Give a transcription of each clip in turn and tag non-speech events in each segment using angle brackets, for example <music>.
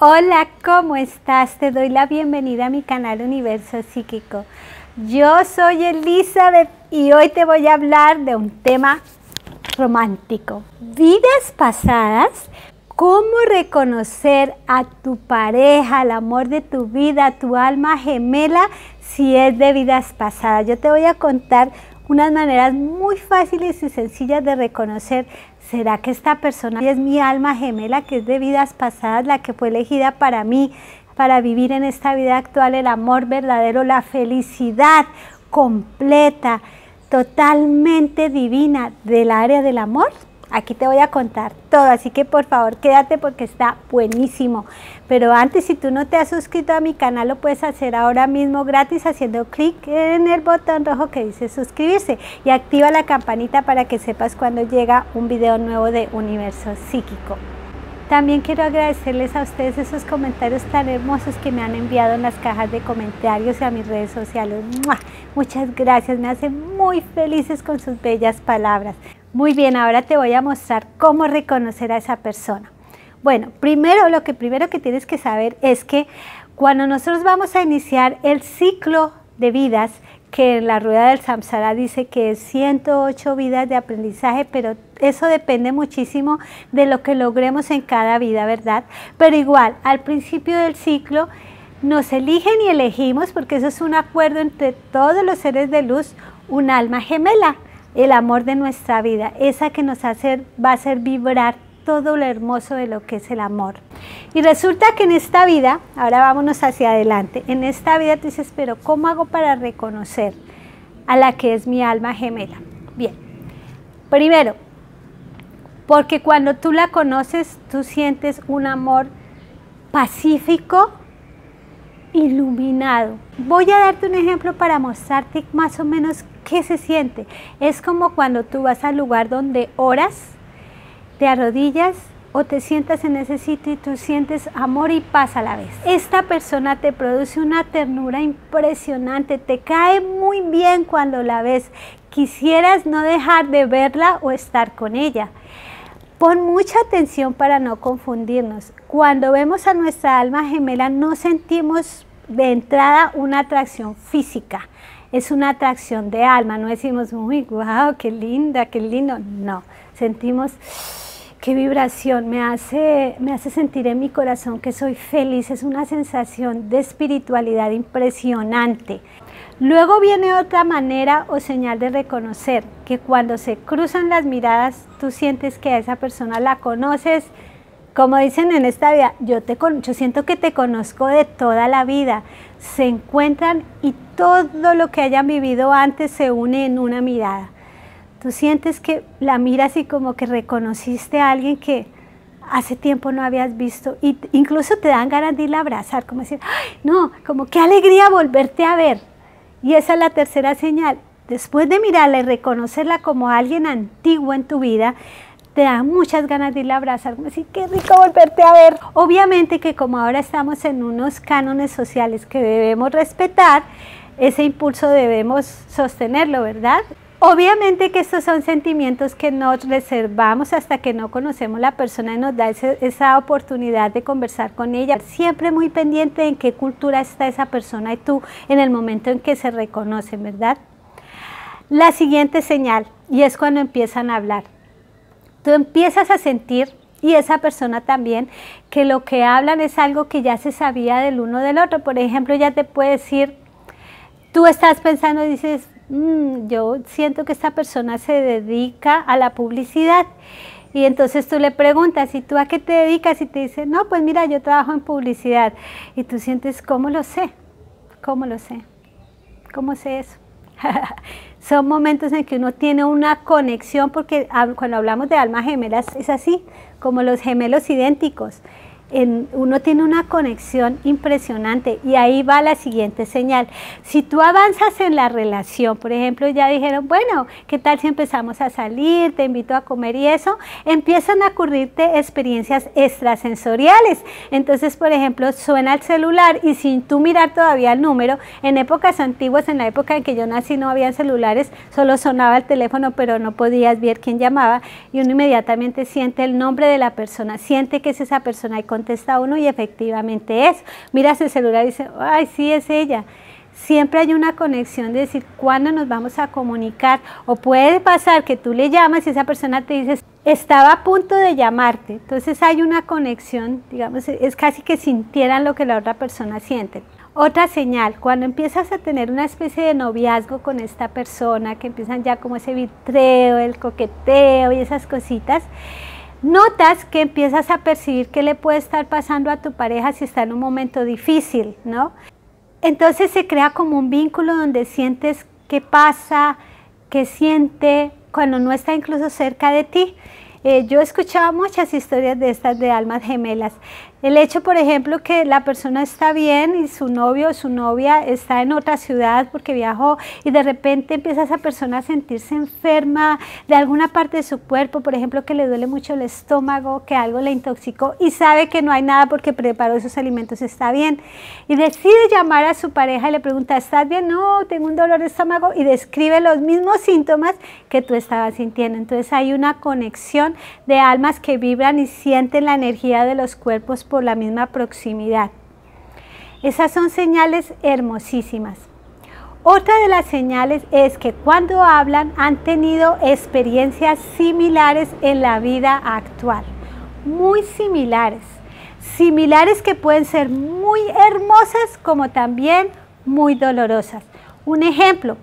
Hola, ¿cómo estás? Te doy la bienvenida a mi canal Universo Psíquico. Yo soy Elizabeth y hoy te voy a hablar de un tema romántico. Vidas pasadas, cómo reconocer a tu pareja, al amor de tu vida, a tu alma gemela, si es de vidas pasadas. Yo te voy a contar unas maneras muy fáciles y sencillas de reconocer ¿Será que esta persona es mi alma gemela, que es de vidas pasadas, la que fue elegida para mí, para vivir en esta vida actual el amor verdadero, la felicidad completa, totalmente divina del área del amor? Aquí te voy a contar todo, así que por favor quédate porque está buenísimo. Pero antes, si tú no te has suscrito a mi canal, lo puedes hacer ahora mismo gratis haciendo clic en el botón rojo que dice suscribirse y activa la campanita para que sepas cuando llega un video nuevo de Universo Psíquico. También quiero agradecerles a ustedes esos comentarios tan hermosos que me han enviado en las cajas de comentarios y a mis redes sociales. Muchas gracias, me hacen muy felices con sus bellas palabras. Muy bien, ahora te voy a mostrar cómo reconocer a esa persona. Bueno, primero lo que primero que tienes que saber es que cuando nosotros vamos a iniciar el ciclo de vidas, que en la rueda del samsara dice que es 108 vidas de aprendizaje, pero eso depende muchísimo de lo que logremos en cada vida, ¿verdad? Pero igual, al principio del ciclo nos eligen y elegimos, porque eso es un acuerdo entre todos los seres de luz, un alma gemela el amor de nuestra vida, esa que nos hace, va a hacer vibrar todo lo hermoso de lo que es el amor. Y resulta que en esta vida, ahora vámonos hacia adelante, en esta vida tú dices, pero ¿cómo hago para reconocer a la que es mi alma gemela? Bien, primero, porque cuando tú la conoces, tú sientes un amor pacífico, iluminado. Voy a darte un ejemplo para mostrarte más o menos qué se siente. Es como cuando tú vas al lugar donde oras, te arrodillas o te sientas en ese sitio y tú sientes amor y paz a la vez. Esta persona te produce una ternura impresionante, te cae muy bien cuando la ves. Quisieras no dejar de verla o estar con ella. Pon mucha atención para no confundirnos. Cuando vemos a nuestra alma gemela no sentimos de entrada una atracción física, es una atracción de alma, no decimos, uy, wow, qué linda, qué lindo, no, sentimos qué vibración, me hace, me hace sentir en mi corazón que soy feliz, es una sensación de espiritualidad impresionante. Luego viene otra manera o señal de reconocer que cuando se cruzan las miradas, tú sientes que a esa persona la conoces, como dicen en esta vida, yo, te, yo siento que te conozco de toda la vida. Se encuentran y todo lo que hayan vivido antes se une en una mirada. Tú sientes que la miras y como que reconociste a alguien que hace tiempo no habías visto y incluso te dan ganas de a abrazar, como decir, no, como qué alegría volverte a ver. Y esa es la tercera señal. Después de mirarla y reconocerla como alguien antiguo en tu vida, te da muchas ganas de ir a abrazar, como decir, qué rico volverte a ver. Obviamente que como ahora estamos en unos cánones sociales que debemos respetar, ese impulso debemos sostenerlo, ¿verdad? Obviamente que estos son sentimientos que nos reservamos hasta que no conocemos la persona y nos da esa oportunidad de conversar con ella. Siempre muy pendiente en qué cultura está esa persona y tú en el momento en que se reconocen, ¿verdad? La siguiente señal, y es cuando empiezan a hablar tú empiezas a sentir y esa persona también que lo que hablan es algo que ya se sabía del uno del otro. Por ejemplo, ya te puede decir, tú estás pensando y dices, mm, yo siento que esta persona se dedica a la publicidad. Y entonces tú le preguntas, ¿y tú a qué te dedicas? Y te dice, no, pues mira, yo trabajo en publicidad. Y tú sientes, ¿cómo lo sé? ¿Cómo lo sé? ¿Cómo sé eso? <laughs> Son momentos en que uno tiene una conexión, porque cuando hablamos de almas gemelas es así, como los gemelos idénticos uno tiene una conexión impresionante y ahí va la siguiente señal. Si tú avanzas en la relación, por ejemplo, ya dijeron, bueno, ¿qué tal si empezamos a salir? Te invito a comer y eso, empiezan a ocurrirte experiencias extrasensoriales. Entonces, por ejemplo, suena el celular y sin tú mirar todavía el número, en épocas antiguas, en la época en que yo nací no había celulares, solo sonaba el teléfono, pero no podías ver quién llamaba y uno inmediatamente siente el nombre de la persona, siente que es esa persona y contesta uno y efectivamente es. Mira su celular y dice, ay, sí es ella. Siempre hay una conexión de decir cuándo nos vamos a comunicar. O puede pasar que tú le llamas y esa persona te dice, estaba a punto de llamarte. Entonces hay una conexión, digamos, es casi que sintieran lo que la otra persona siente. Otra señal, cuando empiezas a tener una especie de noviazgo con esta persona, que empiezan ya como ese vitreo, el coqueteo y esas cositas, notas que empiezas a percibir qué le puede estar pasando a tu pareja si está en un momento difícil, ¿no? Entonces se crea como un vínculo donde sientes qué pasa, qué siente cuando no está incluso cerca de ti. Eh, yo he escuchado muchas historias de estas de almas gemelas. El hecho, por ejemplo, que la persona está bien y su novio o su novia está en otra ciudad porque viajó y de repente empieza esa persona a sentirse enferma de alguna parte de su cuerpo, por ejemplo, que le duele mucho el estómago, que algo le intoxicó y sabe que no hay nada porque preparó esos alimentos, está bien. Y decide llamar a su pareja y le pregunta, ¿estás bien? No, tengo un dolor de estómago y describe los mismos síntomas que tú estabas sintiendo. Entonces hay una conexión de almas que vibran y sienten la energía de los cuerpos por la misma proximidad. Esas son señales hermosísimas. Otra de las señales es que cuando hablan han tenido experiencias similares en la vida actual, muy similares, similares que pueden ser muy hermosas como también muy dolorosas. Un ejemplo,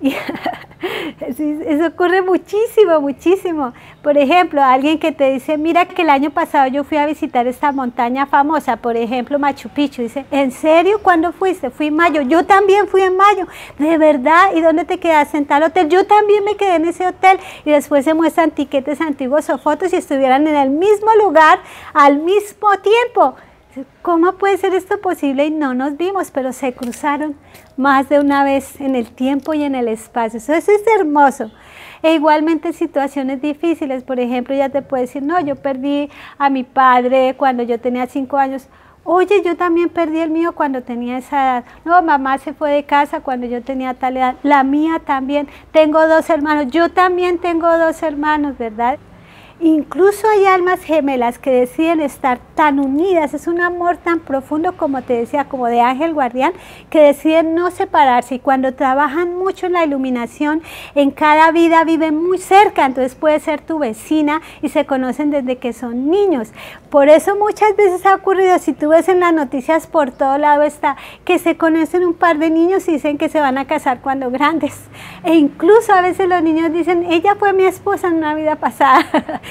<laughs> <laughs> Eso ocurre muchísimo, muchísimo. Por ejemplo, alguien que te dice, mira que el año pasado yo fui a visitar esta montaña famosa, por ejemplo, Machu Picchu. Dice, ¿en serio? ¿Cuándo fuiste? Fui en mayo. Yo también fui en mayo. ¿De verdad? ¿Y dónde te quedaste? ¿En tal hotel? Yo también me quedé en ese hotel. Y después se muestran tiquetes antiguos o fotos y estuvieran en el mismo lugar al mismo tiempo. ¿Cómo puede ser esto posible? Y no nos vimos, pero se cruzaron más de una vez en el tiempo y en el espacio. Eso, es hermoso. E igualmente situaciones difíciles, por ejemplo, ya te puede decir, no, yo perdí a mi padre cuando yo tenía cinco años. Oye, yo también perdí el mío cuando tenía esa edad. No, mamá se fue de casa cuando yo tenía tal edad. La mía también. Tengo dos hermanos. Yo también tengo dos hermanos, ¿verdad? Incluso hay almas gemelas que deciden estar tan unidas, es un amor tan profundo como te decía, como de ángel guardián, que deciden no separarse y cuando trabajan mucho en la iluminación, en cada vida viven muy cerca, entonces puede ser tu vecina y se conocen desde que son niños. Por eso muchas veces ha ocurrido, si tú ves en las noticias por todo lado está, que se conocen un par de niños y dicen que se van a casar cuando grandes. E incluso a veces los niños dicen, ella fue mi esposa en una vida pasada.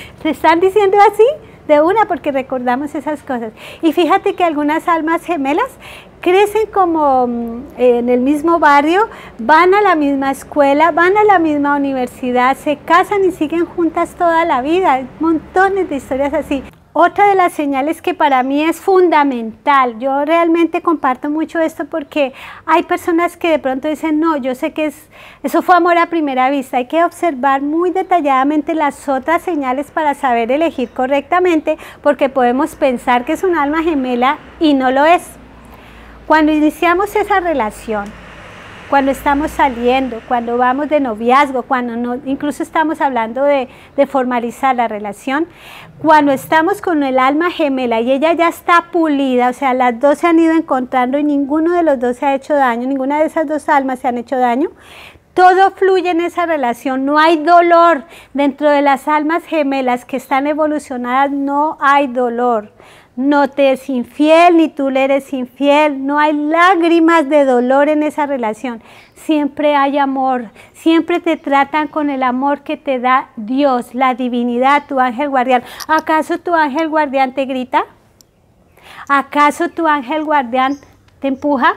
<laughs> ¿Te están diciendo así? De una, porque recordamos esas cosas. Y fíjate que algunas almas gemelas crecen como mm, en el mismo barrio, van a la misma escuela, van a la misma universidad, se casan y siguen juntas toda la vida. Montones de historias así. Otra de las señales que para mí es fundamental, yo realmente comparto mucho esto porque hay personas que de pronto dicen, no, yo sé que es, eso fue amor a primera vista, hay que observar muy detalladamente las otras señales para saber elegir correctamente porque podemos pensar que es un alma gemela y no lo es. Cuando iniciamos esa relación, cuando estamos saliendo, cuando vamos de noviazgo, cuando no, incluso estamos hablando de, de, formalizar la relación, cuando estamos con el alma gemela y ella ya está pulida, o sea, las dos se han ido encontrando y ninguno de los dos se ha hecho daño, ninguna de esas dos almas se han hecho daño, todo fluye en esa relación, no hay dolor. Dentro de las almas gemelas que están evolucionadas no hay dolor no te es infiel ni tú le eres infiel, no hay lágrimas de dolor en esa relación, siempre hay amor, siempre te tratan con el amor que te da Dios, la divinidad, tu ángel guardián. ¿Acaso tu ángel guardián te grita? ¿Acaso tu ángel guardián te empuja?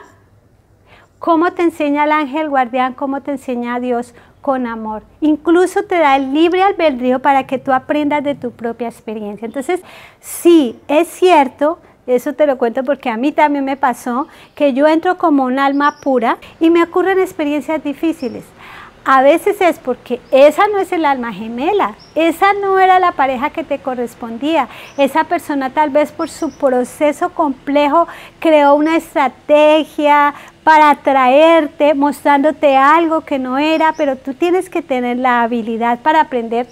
¿Cómo te enseña el ángel guardián? ¿Cómo te enseña Dios? Con amor. Incluso te da el libre albedrío para que tú aprendas de tu propia experiencia. Entonces, sí, es cierto, eso te lo cuento porque a mí también me pasó, que yo entro como un alma pura y me ocurren experiencias difíciles. A veces es porque esa no es el alma gemela, esa no era la pareja que te correspondía. Esa persona tal vez por su proceso complejo creó una estrategia para atraerte, mostrándote algo que no era, pero tú tienes que tener la habilidad para aprender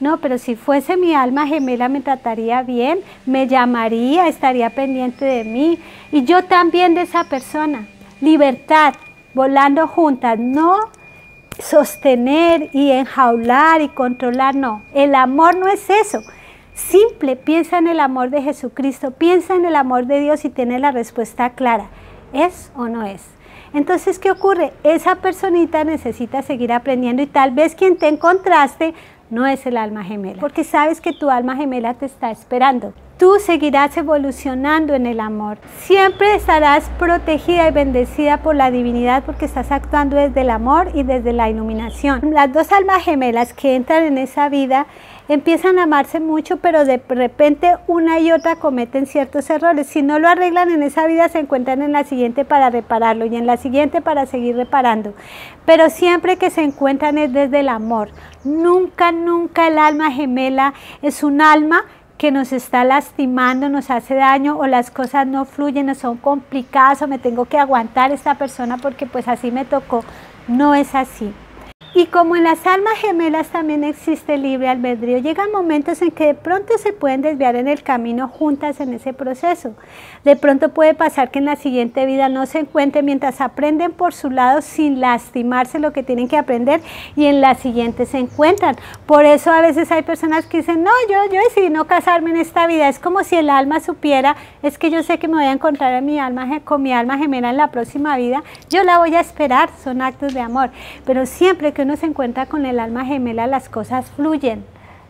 No, pero si fuese mi alma gemela me trataría bien, me llamaría, estaría pendiente de mí y yo también de esa persona. Libertad, volando juntas, no sostener y enjaular y controlar, no. El amor no es eso. Simple, piensa en el amor de Jesucristo, piensa en el amor de Dios y tiene la respuesta clara. ¿Es o no es? Entonces, ¿qué ocurre? Esa personita necesita seguir aprendiendo y tal vez quien te encontraste no es el alma gemela, porque sabes que tu alma gemela te está esperando. Tú seguirás evolucionando en el amor. Siempre estarás protegida y bendecida por la divinidad porque estás actuando desde el amor y desde la iluminación. Las dos almas gemelas que entran en esa vida empiezan a amarse mucho, pero de repente una y otra cometen ciertos errores. Si no lo arreglan en esa vida, se encuentran en la siguiente para repararlo y en la siguiente para seguir reparando. Pero siempre que se encuentran es desde el amor. Nunca, nunca el alma gemela es un alma que nos está lastimando, nos hace daño o las cosas no fluyen o son complicadas o me tengo que aguantar esta persona porque pues así me tocó. No es así. Y como en las almas gemelas también existe libre albedrío, llegan momentos en que de pronto se pueden desviar en el camino juntas en ese proceso. De pronto puede pasar que en la siguiente vida no se encuentren mientras aprenden por su lado sin lastimarse lo que tienen que aprender y en la siguiente se encuentran. Por eso a veces hay personas que dicen, no, yo, yo decidí no casarme en esta vida. Es como si el alma supiera, es que yo sé que me voy a encontrar mi alma, con mi alma gemela en la próxima vida, yo la voy a esperar, son actos de amor. Pero siempre que uno se encuentra con el alma gemela, las cosas fluyen.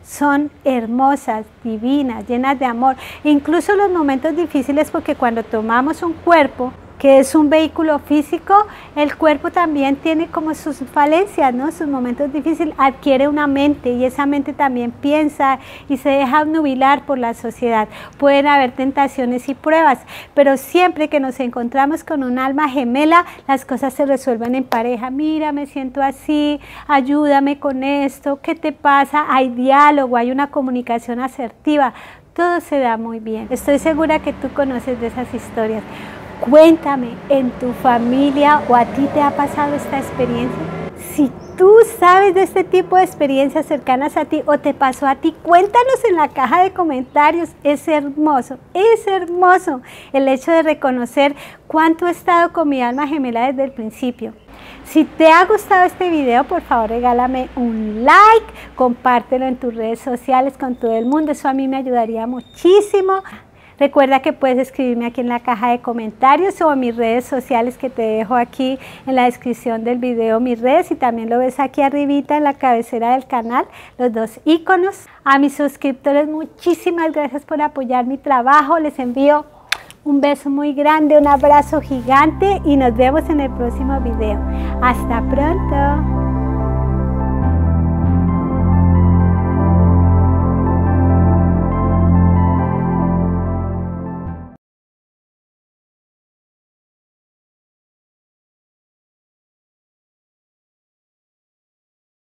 Son hermosas, divinas, llenas de amor. Incluso los momentos difíciles, porque cuando tomamos un cuerpo, que es un vehículo físico, el cuerpo también tiene como sus falencias, ¿no? sus momentos difíciles, adquiere una mente y esa mente también piensa y se deja nubilar por la sociedad. Pueden haber tentaciones y pruebas, pero siempre que nos encontramos con un alma gemela, las cosas se resuelven en pareja. Mira, me siento así, ayúdame con esto, ¿qué te pasa? Hay diálogo, hay una comunicación asertiva. Todo se da muy bien. Estoy segura que tú conoces de esas historias. Cuéntame, ¿en tu familia o a ti te ha pasado esta experiencia? Si tú sabes de este tipo de experiencias cercanas a ti o te pasó a ti, cuéntanos en la caja de comentarios. Es hermoso, es hermoso el hecho de reconocer cuánto he estado con mi alma gemela desde el principio. Si te ha gustado este video, por favor regálame un like, compártelo en tus redes sociales con todo el mundo, eso a mí me ayudaría muchísimo. Recuerda que puedes escribirme aquí en la caja de comentarios o mis redes sociales que te dejo aquí en la descripción del video, mis redes y también lo ves aquí arribita en la cabecera del canal, los dos iconos. A mis suscriptores, muchísimas gracias por apoyar mi trabajo. Les envío un beso muy grande, un abrazo gigante y nos vemos en el próximo video. Hasta pronto.